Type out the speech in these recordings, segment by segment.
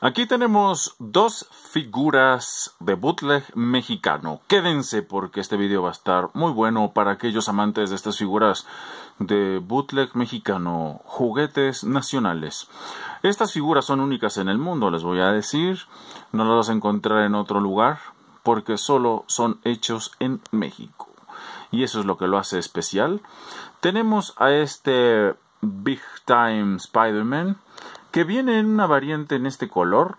Aquí tenemos dos figuras de bootleg mexicano. Quédense porque este video va a estar muy bueno para aquellos amantes de estas figuras de bootleg mexicano, juguetes nacionales. Estas figuras son únicas en el mundo, les voy a decir. No las vas a encontrar en otro lugar porque solo son hechos en México. Y eso es lo que lo hace especial. Tenemos a este Big Time Spider-Man que viene en una variante en este color.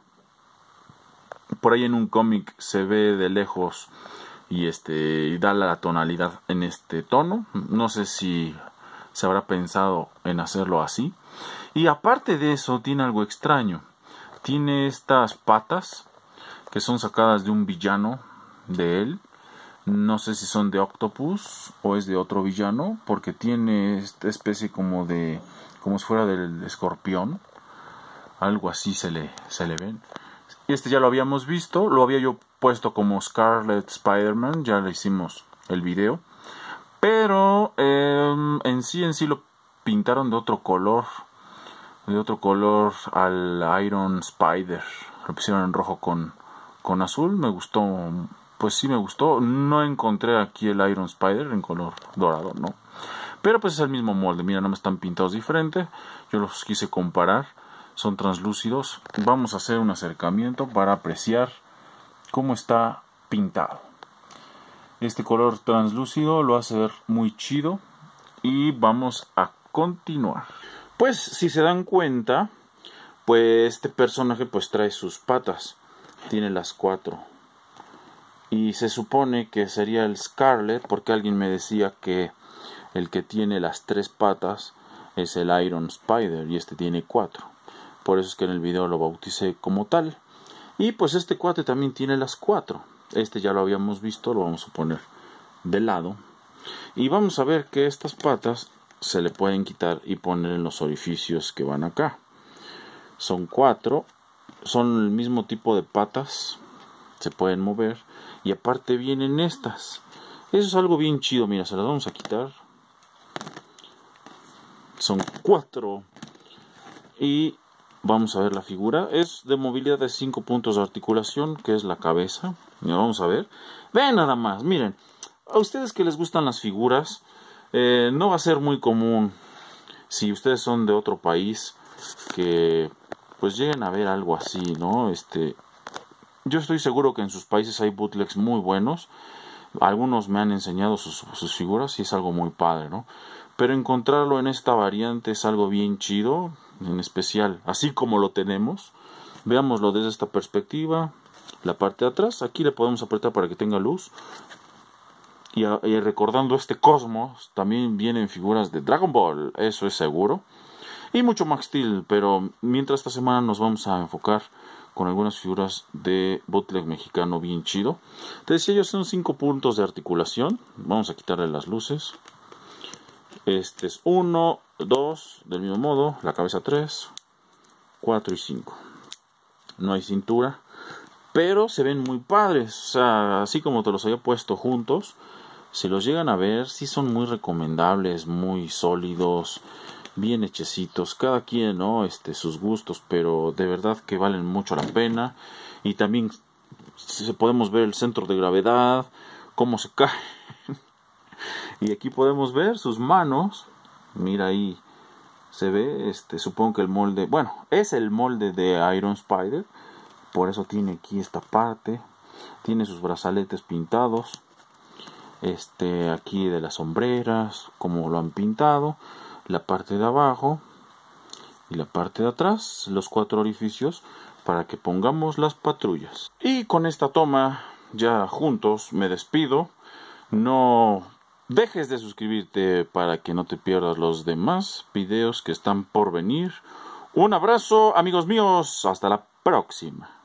Por ahí en un cómic se ve de lejos y este y da la tonalidad en este tono. No sé si se habrá pensado en hacerlo así. Y aparte de eso tiene algo extraño. Tiene estas patas que son sacadas de un villano de él. No sé si son de Octopus o es de otro villano porque tiene esta especie como de como si fuera del escorpión algo así se le, se le ven. Este ya lo habíamos visto, lo había yo puesto como Scarlet Spider-Man, ya le hicimos el video. Pero em, en sí, en sí lo pintaron de otro color, de otro color al Iron Spider. Lo pusieron en rojo con, con azul, me gustó, pues sí me gustó. No encontré aquí el Iron Spider en color dorado, ¿no? Pero pues es el mismo molde, mira, no me están pintados diferente. Yo los quise comparar son translúcidos. Vamos a hacer un acercamiento para apreciar cómo está pintado. Este color translúcido lo hace ver muy chido y vamos a continuar. Pues si se dan cuenta, pues este personaje pues trae sus patas, tiene las cuatro y se supone que sería el Scarlet porque alguien me decía que el que tiene las tres patas es el Iron Spider y este tiene cuatro por eso es que en el video lo bauticé como tal. Y pues este cuate también tiene las cuatro. Este ya lo habíamos visto, lo vamos a poner de lado. Y vamos a ver que estas patas se le pueden quitar y poner en los orificios que van acá. Son cuatro, son el mismo tipo de patas, se pueden mover. Y aparte vienen estas. Eso es algo bien chido, mira, se las vamos a quitar. Son cuatro. Y Vamos a ver la figura. Es de movilidad de 5 puntos de articulación, que es la cabeza. vamos a ver. Vean nada más, miren. A ustedes que les gustan las figuras, eh, no va a ser muy común si ustedes son de otro país que pues lleguen a ver algo así, ¿no? Este, yo estoy seguro que en sus países hay bootlegs muy buenos. Algunos me han enseñado sus, sus figuras y es algo muy padre, ¿no? Pero encontrarlo en esta variante es algo bien chido en especial, así como lo tenemos. Veámoslo desde esta perspectiva. La parte de atrás, aquí le podemos apretar para que tenga luz. Y, recordando este cosmos, también vienen figuras de Dragon Ball, eso es seguro. Y mucho Max Steel, pero mientras esta semana nos vamos a enfocar con algunas figuras de bootleg mexicano bien chido. Te decía yo, son cinco puntos de articulación. Vamos a quitarle las luces. Este es 1, 2, del mismo modo, la cabeza 3, 4 y 5. No hay cintura, pero se ven muy padres. O sea, así como te los había puesto juntos, si los llegan a ver, sí son muy recomendables, muy sólidos, bien hechecitos. Cada quien, ¿no? Este, sus gustos, pero de verdad que valen mucho la pena. Y también podemos ver el centro de gravedad, cómo se cae y aquí podemos ver sus manos. Mira ahí se ve, este, supongo que el molde, bueno, es el molde de Iron Spider. Por eso tiene aquí esta parte. Tiene sus brazaletes pintados. Este, aquí de las sombreras, como lo han pintado. La parte de abajo y la parte de atrás, los cuatro orificios para que pongamos las patrullas. Y con esta toma ya juntos me despido. No dejes de suscribirte para que no te pierdas los demás videos que están por venir. Un abrazo amigos míos, hasta la próxima.